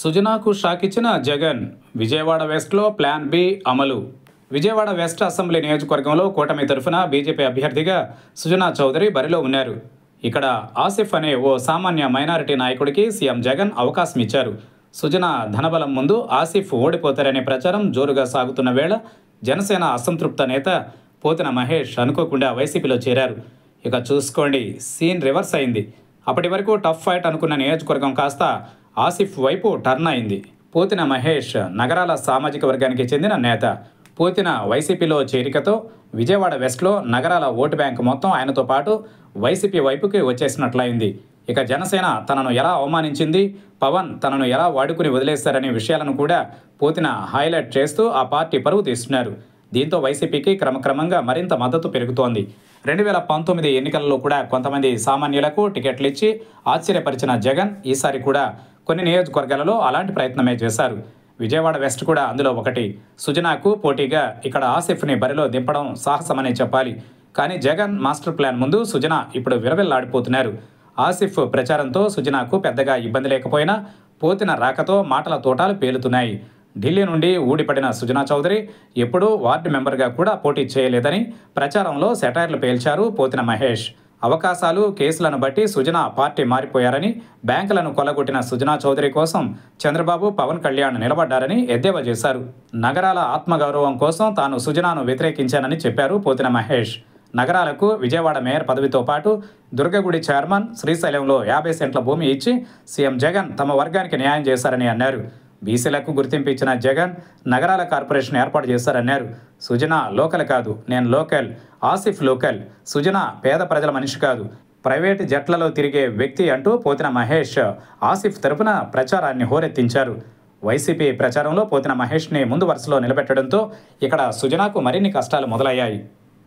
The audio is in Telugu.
సుజనాకు షాక్ ఇచ్చిన జగన్ విజయవాడ వెస్ట్లో ప్లాన్ బి అమలు. విజయవాడ వెస్ట్ అసెంబ్లీ నియోజకవర్గంలో కూటమి తరఫున బీజేపీ అభ్యర్థిగా సుజనా చౌదరి బరిలో ఉన్నారు. ఇక్కడ ఆసిఫ్ అనే ఓ సామాన్య మైనారిటీ నాయకుడికి సీఎం జగన్ అవకాశం ఇచ్చారు. సుజనా ధనబలం ముందు ఆసిఫ్ ఓడిపోతారనే ప్రచారం జోరుగా సాగుతున్న వేళ జనసేన అసంతృప్త నేత పోతిన మహేష్ అనుకోకుండా వైసీపీలో చేరారు. ఇక చూసుకోండి సీన్ రివర్స్ అయింది. అప్పటి వరకు టఫ్ ఫైట్ అనుకున్న నియోజకవర్గం కాస్త ఆసిఫ్ వైపు టర్న్ అయింది. పోతిన మహేష్ నగరాల సామాజిక వర్గానికి చెందిన నేత. పోతిన వైసీపీలో చేరికతో విజయవాడ వెస్ట్లో నగరాల ఓటు బ్యాంక్ మొత్తం ఆయనతో పాటు వైసీపీ వైపుకి వచ్చేసినట్లయింది. ఇక జనసేన తనను ఎలా అవమానించింది? పవన్ తనను ఎలా వాడుకుని వదిలేస్తారనే విషయాలను కూడా పోతిన హైలైట్ చేస్తూ ఆ పార్టీ పరువు తీస్తున్నారు. దీంతో వైసీపీకి క్రమక్రమంగా మరింత మద్దతు పెరుగుతోంది. రెండు వేల పంతొమ్మిది ఎన్నికలలో కూడా కొంతమంది సామాన్యులకు టికెట్లు ఇచ్చి ఆశ్చర్యపరిచిన జగన్ ఈసారి కూడా కొన్ని నియోజకవర్గాలలో అలాంటి ప్రయత్నమే చేశారు. విజయవాడ వెస్ట్ కూడా అందులో ఒకటి. సుజనాకు పోటీగా ఇక్కడ ఆసిఫ్ని బరిలో దింపడం సాహసమనే చెప్పాలి. కానీ జగన్ మాస్టర్ ప్లాన్ ముందు సుజన ఇప్పుడు విరవిల్లాడిపోతున్నారు ఆసిఫ్ ప్రచారంతో సుజనాకు పెద్దగా ఇబ్బంది లేకపోయినా పోతిన రాకతో మాటల తోటాలు పేలుతున్నాయి. ఢిల్లీ నుండి ఊడిపడిన సుజనా చౌదరి ఎప్పుడూ వార్డు మెంబర్గా కూడా పోటీ చేయలేదని ప్రచారంలో సెటైర్లు పేల్చారు పోతిన మహేష్. అవకాశాలు కేసులను బట్టి సుజన పార్టీ మారిపోయారని బ్యాంకులను కొలగొట్టిన సుజనా చౌదరి కోసం చంద్రబాబు పవన్ కళ్యాణ్ నిలబడ్డారని ఎద్దేవా చేశారు. నగరాల ఆత్మగౌరవం కోసం తాను సుజనాను వ్యతిరేకించానని చెప్పారు పోతిన మహేష్. నగరాలకు విజయవాడ మేయర్ పదవితో పాటు దుర్గగుడి చైర్మన్ శ్రీశైలంలో యాభై సెంట్ల భూమి ఇచ్చి సీఎం జగన్ తమ వర్గానికి న్యాయం చేశారని అన్నారు. బీసీలకు గుర్తింపు ఇచ్చిన జగన్ నగరాల కార్పొరేషన్ ఏర్పాటు చేశారన్నారు. సుజన లోకల్ కాదు నేను లోకల్ ఆసిఫ్ లోకల్. సుజన పేద ప్రజల మనిషి కాదు. ప్రైవేటు జట్లలో తిరిగే వ్యక్తి అంటూ పోతిన మహేష్ ఆసిఫ్ తరపున ప్రచారాన్ని హోరెత్తించారు. వైసీపీ ప్రచారంలో పోతిన మహేష్ని ముందు వరుసలో నిలబెట్టడంతో ఇక్కడ సుజనాకు మరిన్ని కష్టాలు మొదలయ్యాయి.